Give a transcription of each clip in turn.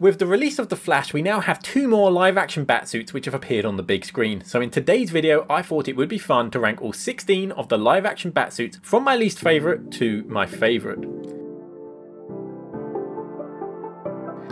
With the release of The Flash, we now have two more live action Batsuits which have appeared on the big screen. So in today's video, I thought it would be fun to rank all 16 of the live action Batsuits from my least favourite to my favourite.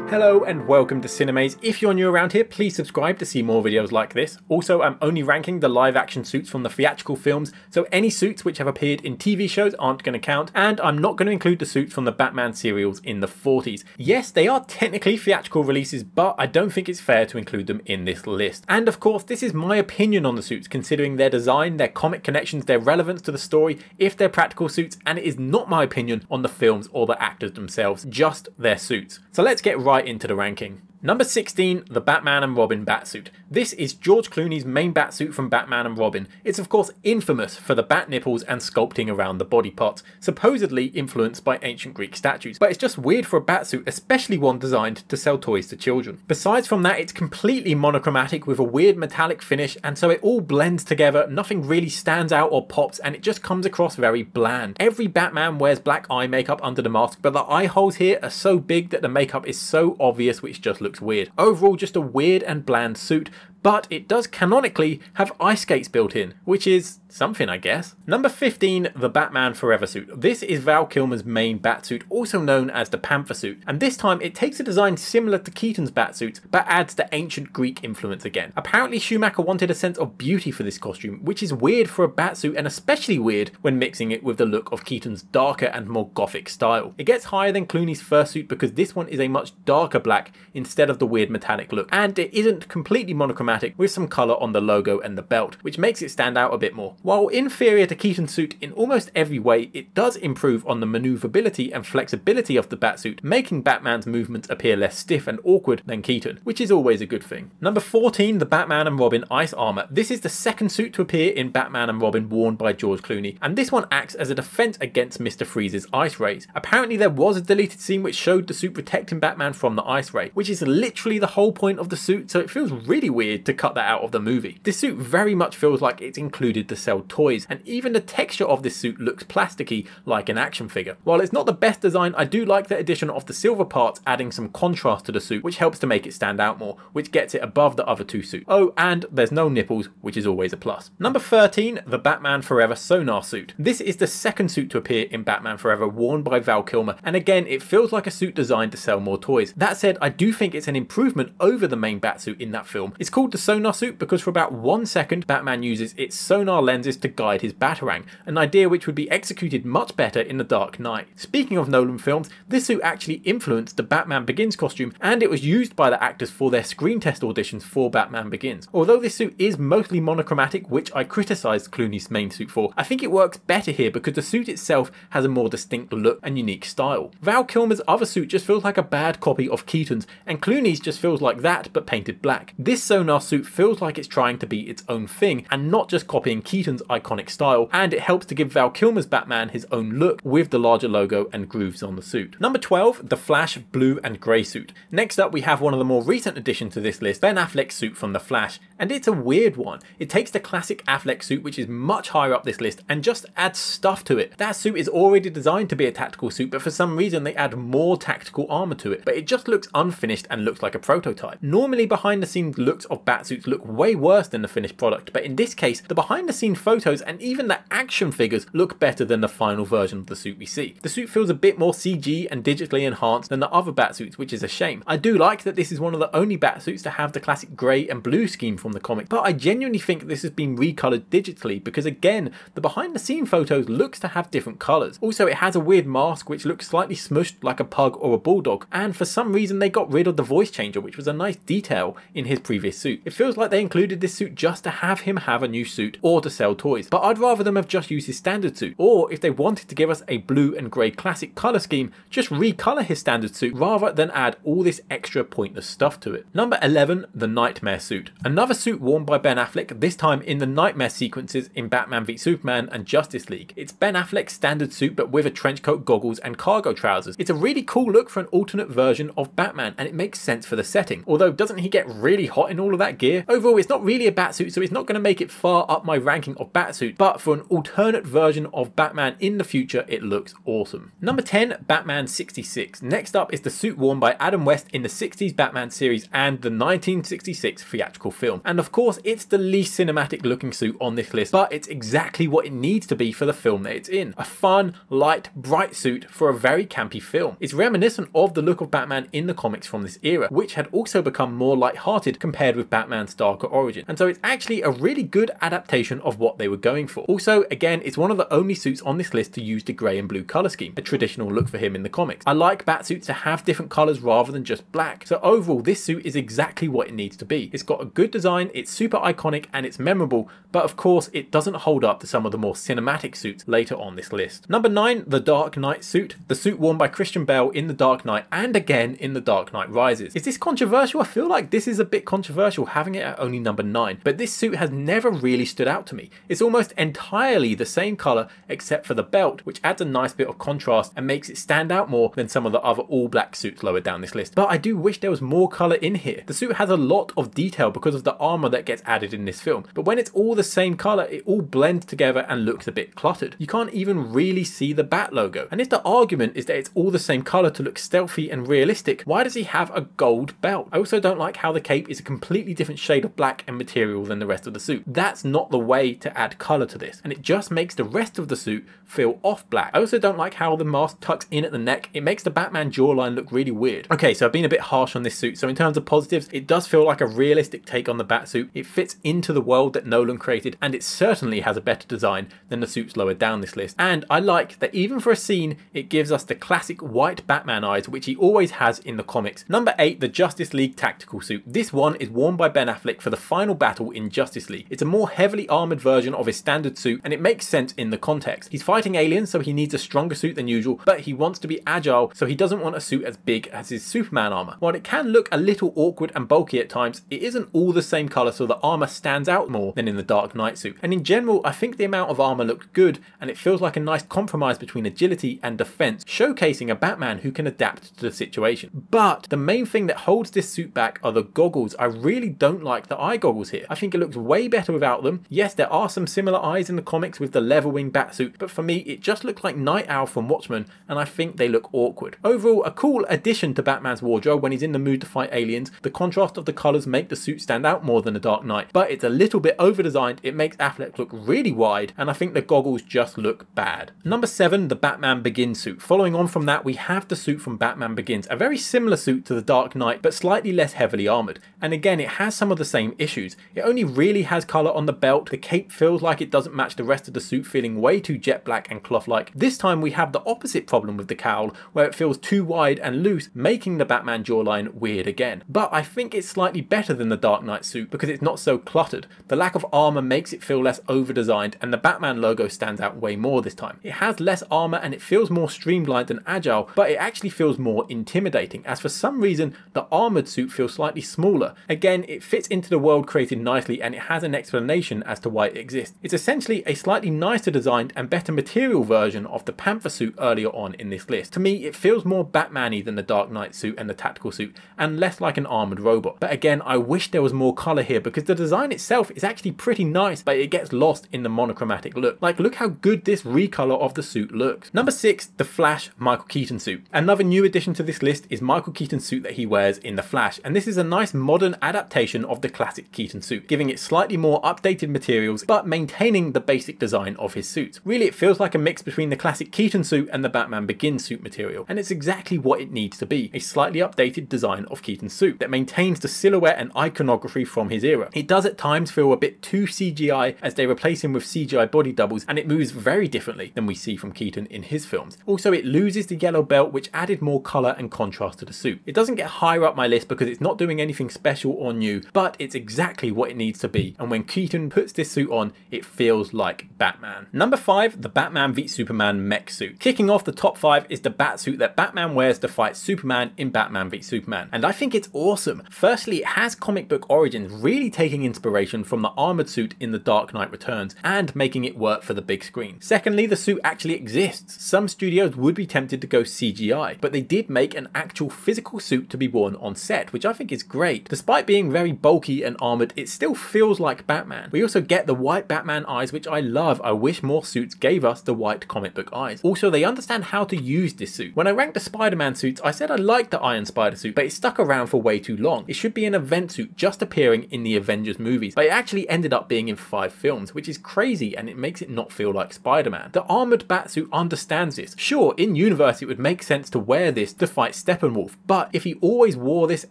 Hello and welcome to Cinemaze. If you're new around here, please subscribe to see more videos like this. Also, I'm only ranking the live action suits from the theatrical films, so any suits which have appeared in TV shows aren't going to count, and I'm not going to include the suits from the Batman serials in the 40s. Yes, they are technically theatrical releases, but I don't think it's fair to include them in this list. And of course, this is my opinion on the suits, considering their design, their comic connections, their relevance to the story, if they're practical suits, and it is not my opinion on the films or the actors themselves, just their suits. So let's get right right into the ranking. Number 16, the Batman and Robin Batsuit. This is George Clooney's main Batsuit from Batman and Robin. It's of course infamous for the bat nipples and sculpting around the body parts, supposedly influenced by ancient Greek statues, but it's just weird for a Batsuit, especially one designed to sell toys to children. Besides from that, it's completely monochromatic with a weird metallic finish, and so it all blends together, nothing really stands out or pops, and it just comes across very bland. Every Batman wears black eye makeup under the mask, but the eye holes here are so big that the makeup is so obvious which just looks looks weird. Overall, just a weird and bland suit, but it does canonically have ice skates built in, which is something I guess. Number 15, the Batman Forever suit. This is Val Kilmer's main batsuit, also known as the Panther suit, and this time it takes a design similar to Keaton's batsuit, but adds the ancient Greek influence again. Apparently Schumacher wanted a sense of beauty for this costume, which is weird for a batsuit and especially weird when mixing it with the look of Keaton's darker and more gothic style. It gets higher than Clooney's first suit because this one is a much darker black instead of the weird metallic look, and it isn't completely monochromatic with some colour on the logo and the belt, which makes it stand out a bit more. While inferior to Keaton's suit in almost every way, it does improve on the manoeuvrability and flexibility of the Batsuit, making Batman's movements appear less stiff and awkward than Keaton, which is always a good thing. Number 14, the Batman and Robin Ice Armour. This is the second suit to appear in Batman and Robin worn by George Clooney, and this one acts as a defence against Mr. Freeze's ice rays. Apparently there was a deleted scene which showed the suit protecting Batman from the ice ray, which is literally the whole point of the suit, so it feels really weird to cut that out of the movie. This suit very much feels like it's included to sell toys, and even the texture of this suit looks plasticky like an action figure. While it's not the best design, I do like the addition of the silver parts adding some contrast to the suit, which helps to make it stand out more, which gets it above the other two suits. Oh, and there's no nipples, which is always a plus. Number 13, the Batman Forever Sonar suit. This is the second suit to appear in Batman Forever worn by Val Kilmer, and again, it feels like a suit designed to sell more toys. That said, I do think it's an improvement over the main Batsuit in that film. It's called the sonar suit because for about one second, Batman uses its sonar lenses to guide his Batarang, an idea which would be executed much better in The Dark Knight. Speaking of Nolan films, this suit actually influenced the Batman Begins costume, and it was used by the actors for their screen test auditions for Batman Begins. Although this suit is mostly monochromatic, which I criticised Clooney's main suit for, I think it works better here because the suit itself has a more distinct look and unique style. Val Kilmer's other suit just feels like a bad copy of Keaton's, and Clooney's just feels like that but painted black. This sonar suit feels like it's trying to be its own thing and not just copying Keaton's iconic style, and it helps to give Val Kilmer's Batman his own look with the larger logo and grooves on the suit. Number 12, the Flash blue and grey suit. Next up we have one of the more recent additions to this list, Ben Affleck's suit from The Flash, and it's a weird one. It takes the classic Affleck suit which is much higher up this list and just adds stuff to it. That suit is already designed to be a tactical suit but for some reason they add more tactical armour to it, but it just looks unfinished and looks like a prototype. Normally behind the scenes looks of Batsuits look way worse than the finished product, but in this case, the behind the scenes photos and even the action figures look better than the final version of the suit we see. The suit feels a bit more CG and digitally enhanced than the other Batsuits, which is a shame. I do like that this is one of the only Batsuits to have the classic grey and blue scheme from the comic, but I genuinely think this has been recolored digitally because again, the behind the scene photos looks to have different colours. Also, it has a weird mask which looks slightly smushed like a pug or a bulldog, and for some reason they got rid of the voice changer, which was a nice detail in his previous suit. It feels like they included this suit just to have him have a new suit or to sell toys. But I'd rather them have just used his standard suit. Or if they wanted to give us a blue and grey classic colour scheme, just recolour his standard suit rather than add all this extra pointless stuff to it. Number 11, the Nightmare suit. Another suit worn by Ben Affleck, this time in the Nightmare sequences in Batman v Superman and Justice League. It's Ben Affleck's standard suit but with a trench coat, goggles and cargo trousers. It's a really cool look for an alternate version of Batman and it makes sense for the setting. Although doesn't he get really hot in all of that that gear. Overall, it's not really a Batsuit, so it's not going to make it far up my ranking of Batsuit, but for an alternate version of Batman in the future, it looks awesome. Number 10, Batman 66. Next up is the suit worn by Adam West in the 60s Batman series and the 1966 theatrical film. And of course, it's the least cinematic looking suit on this list, but it's exactly what it needs to be for the film that it's in. A fun, light, bright suit for a very campy film. It's reminiscent of the look of Batman in the comics from this era, which had also become more light-hearted compared with Batman's darker origin. And so it's actually a really good adaptation of what they were going for. Also, again, it's one of the only suits on this list to use the grey and blue colour scheme, a traditional look for him in the comics. I like Batsuits to have different colours rather than just black. So overall, this suit is exactly what it needs to be. It's got a good design, it's super iconic and it's memorable, but of course it doesn't hold up to some of the more cinematic suits later on this list. Number 9, the Dark Knight suit. The suit worn by Christian Bale in The Dark Knight and again in The Dark Knight Rises. Is this controversial? I feel like this is a bit controversial having it at only number 9, but this suit has never really stood out to me. It's almost entirely the same colour except for the belt, which adds a nice bit of contrast and makes it stand out more than some of the other all black suits lower down this list. But I do wish there was more colour in here. The suit has a lot of detail because of the armour that gets added in this film, but when it's all the same colour, it all blends together and looks a bit cluttered. You can't even really see the bat logo. And if the argument is that it's all the same colour to look stealthy and realistic, why does he have a gold belt? I also don't like how the cape is a completely different shade of black and material than the rest of the suit. That's not the way to add colour to this, and it just makes the rest of the suit feel off black. I also don't like how the mask tucks in at the neck. It makes the Batman jawline look really weird. Okay, so I've been a bit harsh on this suit. So in terms of positives, it does feel like a realistic take on the Batsuit. It fits into the world that Nolan created, and it certainly has a better design than the suits lower down this list. And I like that even for a scene, it gives us the classic white Batman eyes, which he always has in the comics. Number 8, the Justice League Tactical Suit. This one is worn by Ben Affleck for the final battle in Justice League. It's a more heavily armoured version of his standard suit, and it makes sense in the context. He's fighting aliens, so he needs a stronger suit than usual, but he wants to be agile, so he doesn't want a suit as big as his Superman armour. While it can look a little awkward and bulky at times, it isn't all the same colour, so the armour stands out more than in the Dark Knight suit. And in general, I think the amount of armour looked good, and it feels like a nice compromise between agility and defence, showcasing a Batman who can adapt to the situation. But the main thing that holds this suit back are the goggles. I really don't like the eye goggles here. I think it looks way better without them. Yes, there are some similar eyes in the comics with the leather wing batsuit, but for me, it just looks like Nite Owl from Watchmen, and I think they look awkward. Overall, a cool addition to Batman's wardrobe when he's in the mood to fight aliens. The contrast of the colours make the suit stand out more than the Dark Knight, but it's a little bit over designed. It makes Affleck look really wide, and I think the goggles just look bad. Number 7, the Batman Begins suit. Following on from that, we have the suit from Batman Begins, a very similar suit to the Dark Knight, but slightly less heavily armoured. And again, it has some of the same issues. It only really has colour on the belt, the cape feels like it doesn't match the rest of the suit, feeling way too jet black and cloth-like. This time we have the opposite problem with the cowl, where it feels too wide and loose, making the Batman jawline weird again. But I think it's slightly better than the Dark Knight suit because it's not so cluttered. The lack of armour makes it feel less over-designed, and the Batman logo stands out way more this time. It has less armour and it feels more streamlined and agile, but it actually feels more intimidating, as for some reason the armoured suit feels slightly smaller. Again, it fits into the world created nicely and it has an explanation as to why it exists. It's essentially a slightly nicer designed and better material version of the Panther suit earlier on in this list. To me, it feels more Batman-y than the Dark Knight suit and the tactical suit, and less like an armoured robot. But again, I wish there was more colour here because the design itself is actually pretty nice, but it gets lost in the monochromatic look. Like, look how good this recolor of the suit looks. Number 6, the Flash Michael Keaton suit. Another new addition to this list is Michael Keaton's suit that he wears in The Flash, and this is a nice modern adaptation of the classic Keaton suit, giving it slightly more updated materials, but maintaining the basic design of his suit. Really, it feels like a mix between the classic Keaton suit and the Batman Begins suit material, and it's exactly what it needs to be, a slightly updated design of Keaton's suit that maintains the silhouette and iconography from his era. It does at times feel a bit too CGI as they replace him with CGI body doubles, and it moves very differently than we see from Keaton in his films. Also, it loses the yellow belt, which added more colour and contrast to the suit. It doesn't get higher up my list because it's not doing anything special or new, but it's exactly what it needs to be, and when Keaton puts this suit on, it feels like Batman. Number 5, the Batman v Superman mech suit. Kicking off the top 5 is the bat suit that Batman wears to fight Superman in Batman v Superman, and I think it's awesome. Firstly, it has comic book origins, really taking inspiration from the armoured suit in The Dark Knight Returns, and making it work for the big screen. Secondly, the suit actually exists. Some studios would be tempted to go CGI, but they did make an actual physical suit to be worn on set, which I think is great. Despite being very bulky and armoured, it still feels like Batman. We also get the white Batman eyes, which I love. I wish more suits gave us the white comic book eyes. Also, they understand how to use this suit. When I ranked the Spider-Man suits, I said I liked the Iron Spider suit, but it stuck around for way too long. It should be an event suit just appearing in the Avengers movies, but it actually ended up being in five films, which is crazy and it makes it not feel like Spider-Man. The armoured Batsuit understands this. Sure, in universe it would make sense to wear this to fight Steppenwolf, but if he always wore this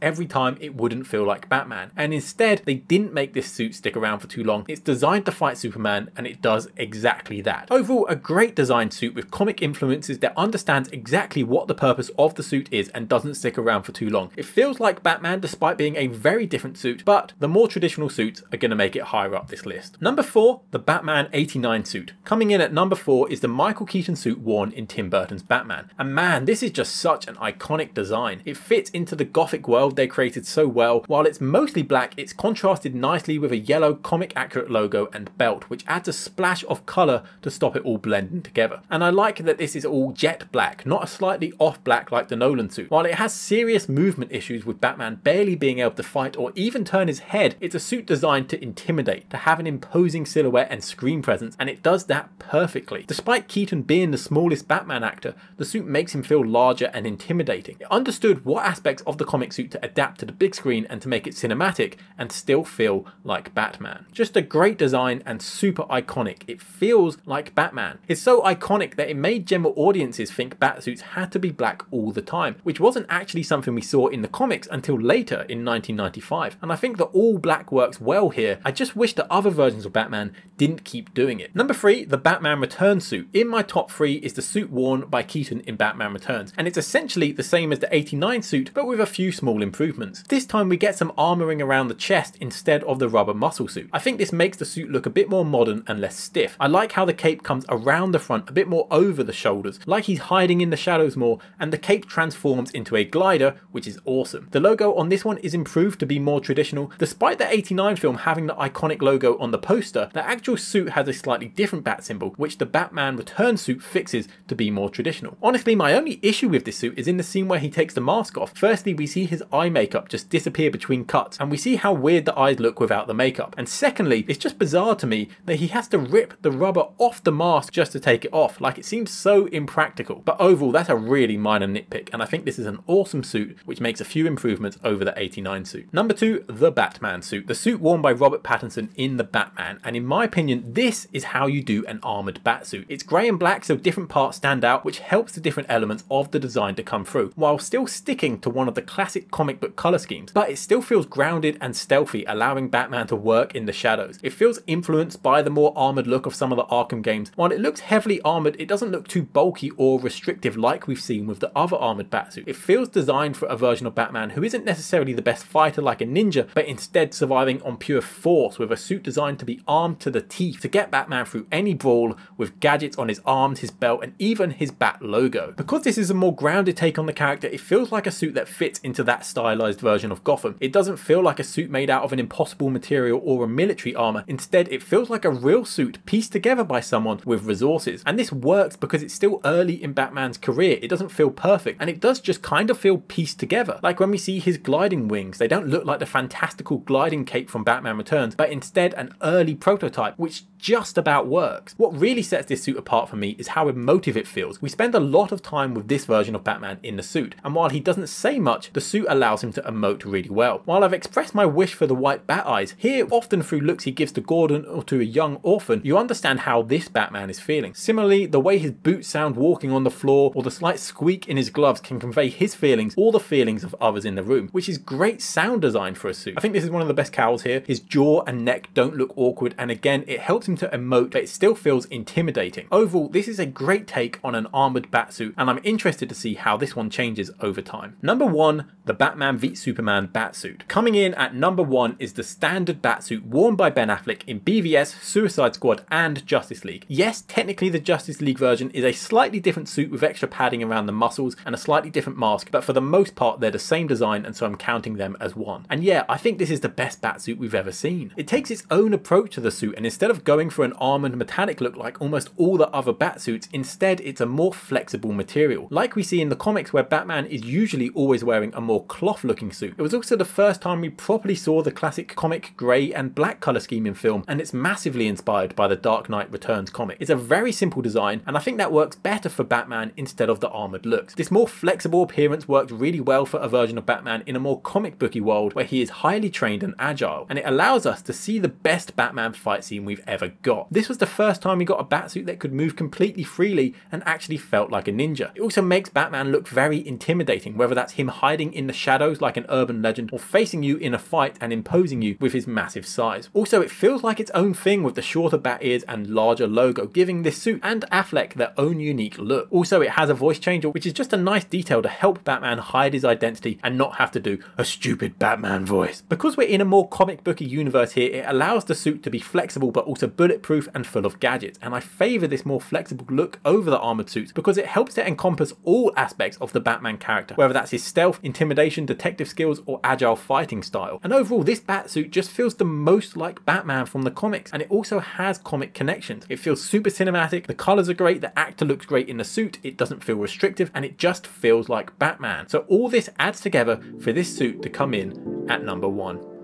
every time, it wouldn't feel like Batman. And instead, they didn't make this suit stick around for too long. It's designed to fight Superman, and it does exactly that. Overall, a great design suit with comic influences that understands exactly what the purpose of the suit is and doesn't stick around for too long. It feels like Batman despite being a very different suit, but the more traditional suits are going to make it higher up this list. Number 4, the Batman 89 suit. Coming in at number 4 is the Michael Keaton suit worn in Tim Burton's Batman. And man, this is just such an iconic design. It fits into the gothic world they created so well. While it's mostly black, it's contrasted nicely with a yellow comic accurate logo and belt, which adds a splash of colour to stop it all blending together. And I like that this is all jet black, not a slightly off black like the Nolan suit. While it has serious movement issues with Batman barely being able to fight or even turn his head, it's a suit designed to intimidate, to have an imposing silhouette and screen presence, and it does that perfectly. Despite Keaton being the smallest Batman actor, the suit makes him feel larger and intimidating. It understood what aspects of the comic suit to adapt to the big screen and to make it cinematic and still feel like Batman. Just a great design and super iconic. It feels like Batman. It's so iconic that it made general audiences think Batsuits had to be black all the time, which wasn't actually something we saw in the comics until later in 1995. And I think that all black works well here. I just wish that other versions of Batman didn't keep doing it. Number three, the Batman Returns suit. In my top three is the suit worn by Keaton in Batman Returns, and it's essentially the same as the 89 suit, but with a few small improvements. This time we get some armoring around the chest instead of the rubber muscle suit. I think this makes the suit look a bit more modern and less stiff. I like how the cape comes around the front, a bit more over the shoulders, like he's hiding in the shadows more, and the cape transforms into a glider, which is awesome. The logo on this one is improved to be more traditional. Despite the 89 film having the iconic logo on the poster, the actual suit has a slightly different bat symbol, which the Batman Return suit fixes to be more traditional. Honestly, my only issue with this suit is in the scene where he takes the mask off. Firstly, we see his eye makeup just disappear between cuts, and we see how weird the eyes look without the makeup. And secondly, it's just bizarre to me that he has to rip the rubber off the mask just to take it off. Like it seems so impractical. But overall, that's a really minor nitpick, and I think this is an awesome suit which makes a few improvements over the 89 suit. Number two, the Batman suit. The suit worn by Robert Pattinson in the Batman, and in my opinion, this is how you do an armoured batsuit. It's grey and black, so different parts stand out, which helps the different elements of the design to come through, while still sticking to one of the classic comic book colour schemes. But it still feels grounded and stealthy, allowing Batman to work in the shadows. It feels influenced by the more armoured look of some of the Arkham games. While it looks heavily armoured, it doesn't look too bulky or restrictive like we've seen with the other armoured batsuit. It feels designed for a version of Batman who isn't necessarily the best fighter like a ninja, but instead surviving on pure force with a suit designed to be armed to the teeth to get Batman through any brawl with gadgets on his arms, his belt, and even his bat logo. Because this is a more grounded take on the character, it feels like a suit that fits into that stylized version of Gotham. It doesn't feel like a suit made out of an impossible material or a military armor. Instead, it feels like a real suit pieced together by someone with resources. And this works because it's still early in Batman's career. It doesn't feel perfect, and it does just kind of feel pieced together. Like when we see his gliding wings, they don't look like the fantastical gliding cape from Batman Returns, but instead an early prototype, which just about works. What really sets this suit apart for me is how emotive it feels. We spend a lot of time with this version of Batman in the suit, and while he doesn't say much, the suit allows him to emote really well. While I've expressed my wish for the white bat eyes, here often through looks he gives to Gordon or to a young orphan, you understand how this Batman is feeling. Similarly, the way his boots sound walking on the floor or the slight squeak in his gloves can convey his feelings or the feelings of others in the room, which is great sound design for a suit. I think this is one of the best cowls here. His jaw and neck don't look awkward, and again, it helps him to emote, but it still feels intimidating. Overall, this is a great take on an armoured batsuit, and I'm interested to see how this one changes over time. Number one, the Batman v Superman batsuit. Coming in at number one is the standard batsuit worn by Ben Affleck in BVS, Suicide Squad, and Justice League. Yes, technically the Justice League version is a slightly different suit with extra padding around the muscles and a slightly different mask, but for the most part they're the same design and so I'm counting them as one. And yeah, I think this is the best batsuit we've ever seen. It takes its own approach to the suit and instead of going for an armoured metallic look like almost all the other batsuits, instead it's a more flexible material. Like we see in the comics where Batman is usually always wearing a more cloth looking suit. It was also the first time time we properly saw the classic comic grey and black colour scheme in film, and it's massively inspired by the Dark Knight Returns comic. It's a very simple design, and I think that works better for Batman instead of the armoured looks. This more flexible appearance worked really well for a version of Batman in a more comic booky world where he is highly trained and agile, and it allows us to see the best Batman fight scene we've ever got. This was the first time we got a batsuit that could move completely freely and actually felt like a ninja. It also makes Batman look very intimidating, whether that's him hiding in the shadows like an urban legend or facing you in a fight and imposing you with his massive size. Also, it feels like its own thing with the shorter bat ears and larger logo, giving this suit and Affleck their own unique look. Also, it has a voice changer, which is just a nice detail to help Batman hide his identity and not have to do a stupid Batman voice. Because we're in a more comic booky universe here, it allows the suit to be flexible but also bulletproof and full of gadgets, and I favour this more flexible look over the armoured suits because it helps to encompass all aspects of the Batman character, whether that's his stealth, intimidation, detective skills, or agile fighting style. And overall, this Batsuit just feels the most like Batman from the comics, and it also has comic connections. It feels super cinematic, the colours are great, the actor looks great in the suit, it doesn't feel restrictive, and it just feels like Batman. So all this adds together for this suit to come in at number one.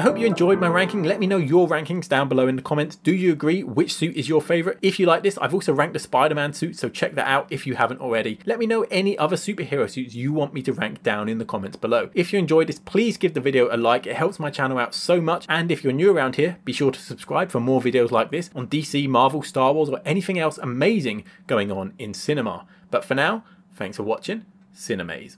I hope you enjoyed my ranking. Let me know your rankings down below in the comments. Do you agree? Which suit is your favourite? If you like this, I've also ranked the Spider-Man suit, so check that out if you haven't already. Let me know any other superhero suits you want me to rank down in the comments below. If you enjoyed this, please give the video a like. It helps my channel out so much. And if you're new around here, be sure to subscribe for more videos like this on DC, Marvel, Star Wars, or anything else amazing going on in cinema. But for now, thanks for watching. Cinemaze.